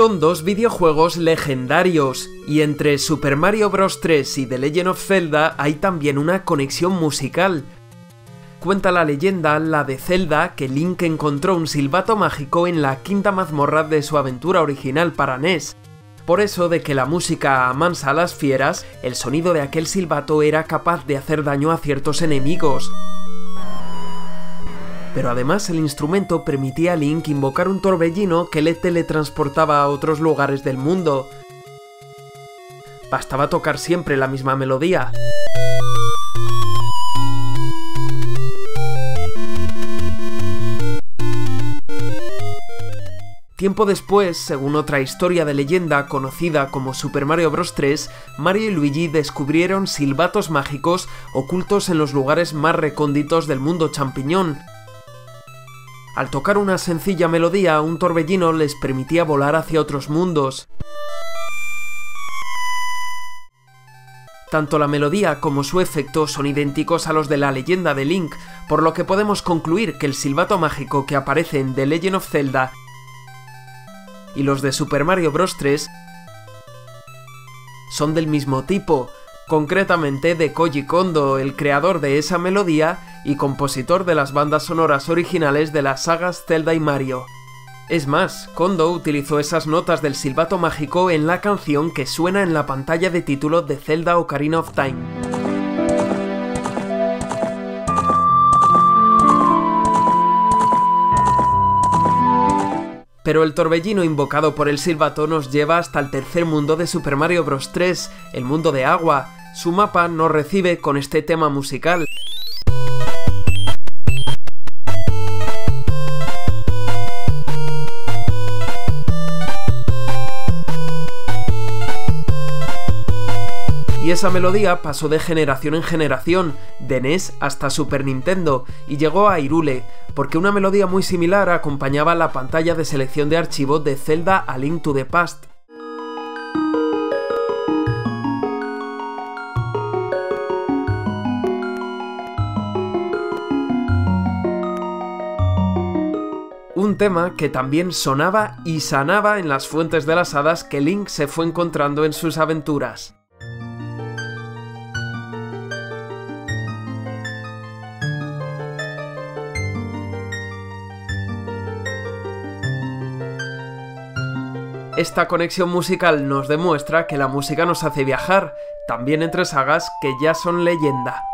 Son dos videojuegos legendarios, y entre Super Mario Bros. 3 y The Legend of Zelda hay también una conexión musical. Cuenta la leyenda, la de Zelda, que Link encontró un silbato mágico en la quinta mazmorra de su aventura original para NES. Por eso de que la música amansa a las fieras, el sonido de aquel silbato era capaz de hacer daño a ciertos enemigos pero además el instrumento permitía a Link invocar un torbellino que le teletransportaba a otros lugares del mundo. Bastaba tocar siempre la misma melodía. Tiempo después, según otra historia de leyenda conocida como Super Mario Bros. 3, Mario y Luigi descubrieron silbatos mágicos ocultos en los lugares más recónditos del mundo champiñón, al tocar una sencilla melodía, un torbellino les permitía volar hacia otros mundos. Tanto la melodía como su efecto son idénticos a los de la leyenda de Link, por lo que podemos concluir que el silbato mágico que aparece en The Legend of Zelda y los de Super Mario Bros. 3 son del mismo tipo, concretamente de Koji Kondo, el creador de esa melodía y compositor de las bandas sonoras originales de las sagas Zelda y Mario. Es más, Kondo utilizó esas notas del silbato mágico en la canción que suena en la pantalla de título de Zelda Ocarina of Time. Pero el torbellino invocado por el silbato nos lleva hasta el tercer mundo de Super Mario Bros. 3, el mundo de agua, su mapa nos recibe con este tema musical. Y esa melodía pasó de generación en generación, de NES hasta Super Nintendo, y llegó a Irule, porque una melodía muy similar acompañaba la pantalla de selección de archivos de Zelda A Link to the Past. un tema que también sonaba y sanaba en las fuentes de las hadas que Link se fue encontrando en sus aventuras. Esta conexión musical nos demuestra que la música nos hace viajar, también entre sagas que ya son leyenda.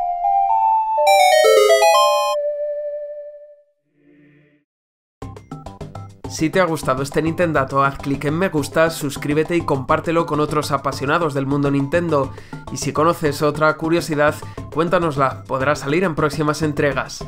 Si te ha gustado este Nintendato, haz clic en me gusta, suscríbete y compártelo con otros apasionados del mundo Nintendo. Y si conoces otra curiosidad, cuéntanosla, podrá salir en próximas entregas.